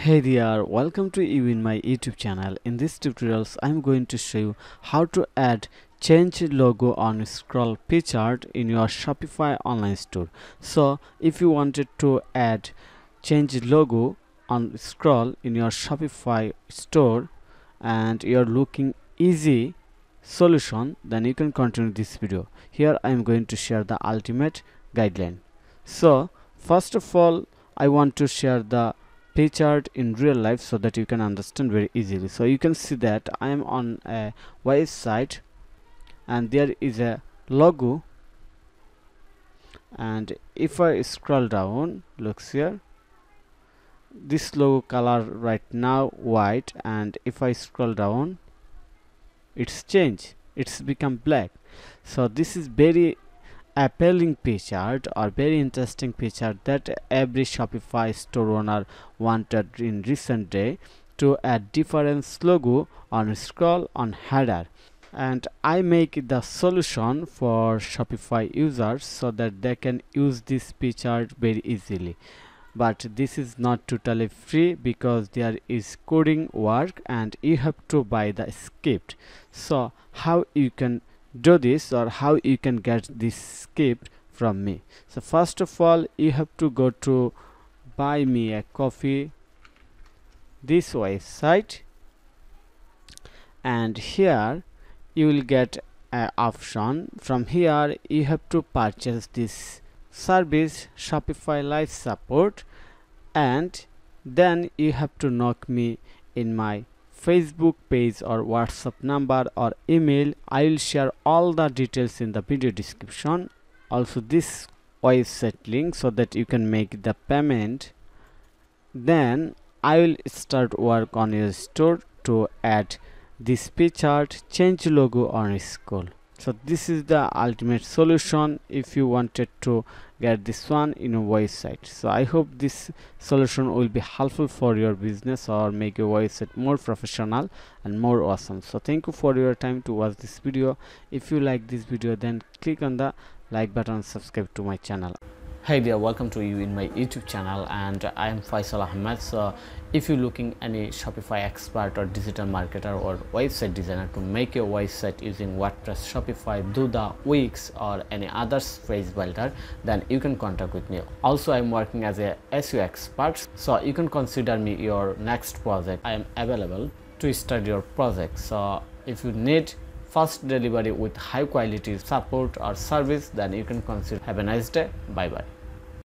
Hey there, welcome to you in my YouTube channel. In this tutorials, I'm going to show you how to add change logo on scroll picture in your Shopify online store. So if you wanted to add change logo on scroll in your Shopify store and you're looking easy solution then you can continue this video. Here I am going to share the ultimate guideline. So first of all I want to share the chart in real life so that you can understand very easily. So you can see that I am on a website and there is a logo. And if I scroll down looks here this logo color right now white. And if I scroll down it's changed. It's become black. So this is very appealing picture or very interesting picture that every Shopify store owner wanted in recent day to add different logo on scroll on header. And I make the solution for Shopify users so that they can use this picture very easily. But this is not totally free because there is coding work and you have to buy the script. So how you can do this or how you can get this script from me. So first of all you have to go to buy me a coffee this website and here you will get an option. From here you have to purchase this service shopify live support. And then you have to knock me in my Facebook page or WhatsApp number or email. I will share all the details in the video description. Also this website link so that you can make the payment. Then I will start work on your store to add this P chart, change logo on school so this is the ultimate solution if you wanted to get this one in a website so i hope this solution will be helpful for your business or make your website more professional and more awesome. So thank you for your time to watch this video. If you like this video then click on the like button subscribe to my channel hey there welcome to you in my youtube channel and i am foysal ahmed. So if you're looking any shopify expert or digital marketer or website designer to make your website using wordpress shopify duda wix or any other page builder then you can contact with me. Also i'm working as a seo expert so you can consider me your next project. I am available to start your project. So if you need fast delivery with high quality support or service then you can consider. Have a nice day. Bye bye